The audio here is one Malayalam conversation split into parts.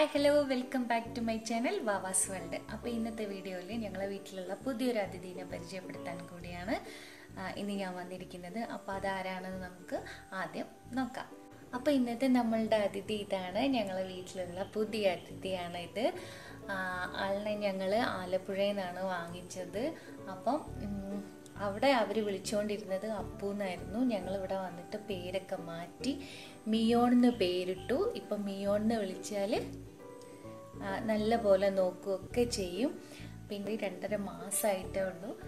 Hi hello welcome back to my channel Vava's world അപ്പോൾ ഇന്നത്തെ വീഡിയോയിൽ ഞങ്ങളെ വീട്ടിലുള്ള പുതിയൊരു അതിഥീനെ പരിചയപ്പെടുത്താൻ കൂടിയാണ്. ഇന്ന് ഞാൻ വന്നിരിക്കുന്നത്. അപ്പോൾ അതാരാണെന്ന് നമുക്ക് ആദ്യം നോക്കാം. അപ്പോൾ ഇന്നത്തെ നമ്മളുടെ അതിഥി ഇതാണ്. ഞങ്ങളെ വീട്ടിലുള്ള പുതിയ അതിഥിയാണ് ഇത് ആളിനെ ഞങ്ങൾ ആലപ്പുഴയിൽ നിന്നാണ് വാങ്ങിച്ചത്. അപ്പം അവിടെ അവർ വിളിച്ചുകൊണ്ടിരുന്നത് അപ്പു എന്നായിരുന്നു ഞങ്ങൾ ഇവിടെ വന്നിട്ട് പേരൊക്കെ മാറ്റി മിയോൺ എന്ന് പേരിട്ടു. ഇപ്പം മിയോൺ എന്ന് വിളിച്ചാൽ നല്ല പോലെ നോക്കുകയൊക്കെ ചെയ്യും. പിന്നെ രണ്ടര മാസമായിട്ടേ ഉള്ളൂ.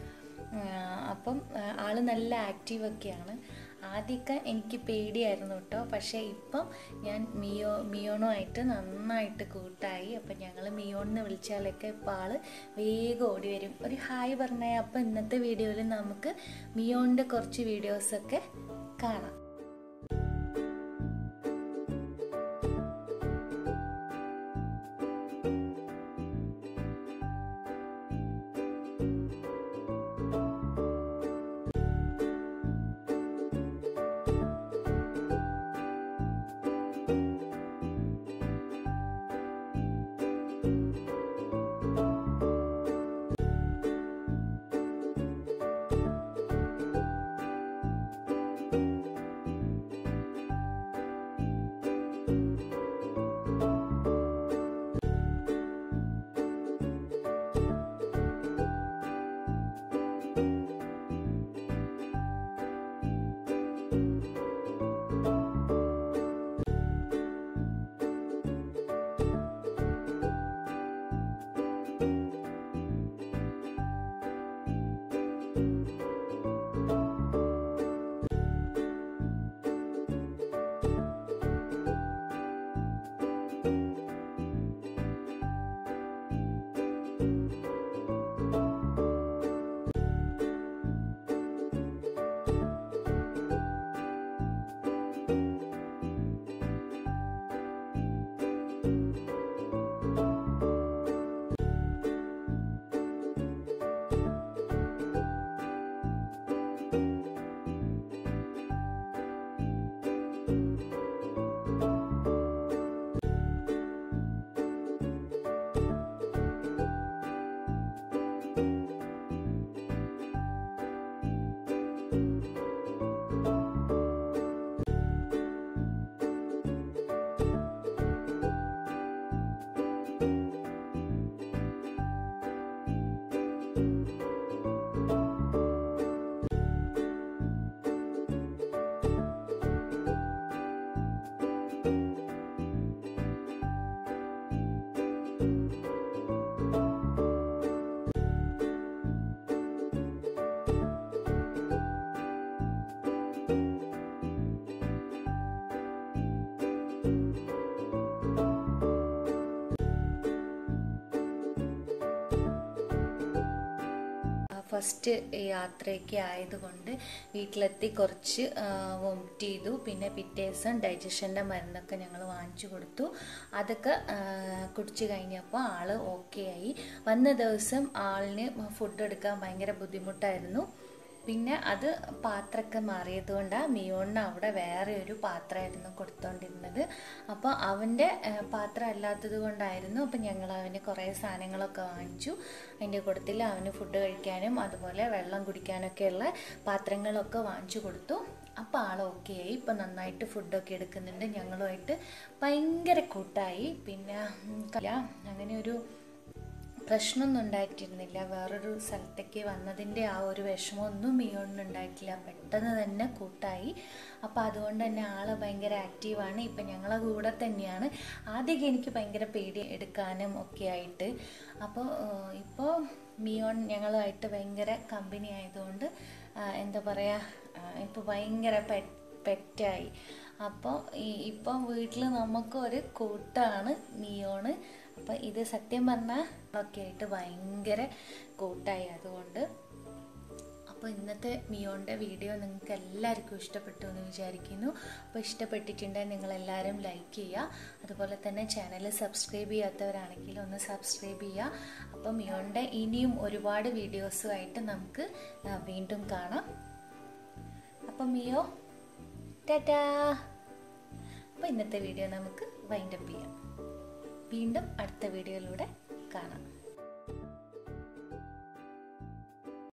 അപ്പം ആൾ നല്ല ആക്റ്റീവൊക്കെയാണ് ആദ്യമൊക്കെ എനിക്ക് പേടിയായിരുന്നു കേട്ടോ. പക്ഷേ ഇപ്പം ഞാൻ മിയോ മിയോണോ ആയിട്ട് നന്നായിട്ട് കൂട്ടായി. അപ്പം ഞങ്ങൾ മിയോണെന്ന് വിളിച്ചാലൊക്കെ ഇപ്പോൾ ആൾ വേഗം ഓടി വരും. ഒരു ഹായ് പറഞ്ഞാൽ അപ്പം ഇന്നത്തെ വീഡിയോയിൽ നമുക്ക് മിയോണിന്റെ കുറച്ച് വീഡിയോസൊക്കെ കാണാം. ഫസ്റ്റ് യാത്രയൊക്കെ ആയതുകൊണ്ട് വീട്ടിലെത്തി കുറച്ച് വോമിറ്റ് ചെയ്തു. പിന്നെ പിറ്റേ ദിവസം ഡൈജഷന്റെ മരുന്നൊക്കെ ഞങ്ങൾ വാങ്ങിച്ചു കൊടുത്തു. അതൊക്കെ കുടിച്ചു കഴിഞ്ഞപ്പോൾ ആൾ ഓക്കെ ആയി. വന്ന ദിവസം ആളിന് ഫുഡ് എടുക്കാൻ ഭയങ്കര ബുദ്ധിമുട്ടായിരുന്നു. പിന്നെ അത് പാത്രമൊക്കെ മാറിയത് കൊണ്ടാണ് മിയോണിന് അവിടെ വേറെ ഒരു പാത്രമായിരുന്നു കൊടുത്തോണ്ടിരുന്നത്. അപ്പോൾ അവന്റെ പാത്രം അല്ലാത്തത് കൊണ്ടായിരുന്നു അപ്പം ഞങ്ങൾ അവന് കുറേ സാധനങ്ങളൊക്കെ വാങ്ങിച്ചു. അതിന്റെ കൂട്ടത്തിൽ അവന് ഫുഡ് കഴിക്കാനും അതുപോലെ വെള്ളം കുടിക്കാനൊക്കെയുള്ള പാത്രങ്ങളൊക്കെ വാങ്ങിച്ചു കൊടുത്തു. അപ്പോൾ ആൾ ഓക്കെ ആയി. ഇപ്പം നന്നായിട്ട് ഫുഡൊക്കെ എടുക്കുന്നുണ്ട്. ഞങ്ങളുമായിട്ട് ഭയങ്കര കൂട്ടായി. പിന്നെ അങ്ങനെ ഒരു പ്രശ്നമൊന്നും ഉണ്ടായിട്ടിരുന്നില്ല. വേറൊരു സ്ഥലത്തേക്ക് വന്നതിന്റെ ആ ഒരു വിഷമമൊന്നും മിയോണിന് ഉണ്ടായിട്ടില്ല. പെട്ടെന്ന് തന്നെ കൂട്ടായി. അപ്പോൾ അതുകൊണ്ട് തന്നെ ആൾ ഭയങ്കര ആക്റ്റീവാണ് ഇപ്പം ഞങ്ങളെ കൂടെ തന്നെയാണ്. ആദ്യമൊക്കെ എനിക്ക് ഭയങ്കര പേടി എടുക്കാനും ഒക്കെ ആയിട്ട്. അപ്പോൾ ഇപ്പോൾ മിയോൺ ഞങ്ങളുമായിട്ട് ഭയങ്കര കമ്പനി ആയതുകൊണ്ട് എന്താ പറയുക ഇപ്പോൾ ഭയങ്കര പെ പെറ്റായി. അപ്പോൾ ഈ ഇപ്പം വീട്ടിൽ നമുക്കൊരു കൂട്ടാണ് മിയോണ്. അപ്പം ഇത് സത്യം പറഞ്ഞാൽ ഒക്കെ ആയിട്ട് ഭയങ്കര കൂട്ടായി. അതുകൊണ്ട് അപ്പോൾ ഇന്നത്തെ മിയോന്റെ വീഡിയോ നിങ്ങൾക്ക് എല്ലാവർക്കും ഇഷ്ടപ്പെട്ടു എന്ന് വിചാരിക്കുന്നു. അപ്പോൾ ഇഷ്ടപ്പെട്ടിട്ടുണ്ടെങ്കിൽ നിങ്ങളെല്ലാവരും ലൈക്ക് ചെയ്യുക. അതുപോലെ തന്നെ ചാനൽ സബ്സ്ക്രൈബ് ചെയ്യാത്തവരാണെങ്കിൽ ഒന്ന് സബ്സ്ക്രൈബ് ചെയ്യുക. അപ്പോൾ മിയോന്റെ ഇനിയും ഒരുപാട് വീഡിയോസുമായിട്ട് നമുക്ക് വീണ്ടും കാണാം. അപ്പം മിയോ ടാറ്റാ. അപ്പോൾ ഇന്നത്തെ വീഡിയോ നമുക്ക് വൈൻഡപ്പ് ചെയ്യാം. വീണ്ടും അടുത്ത വീഡിയോയിലൂടെ കാണാം.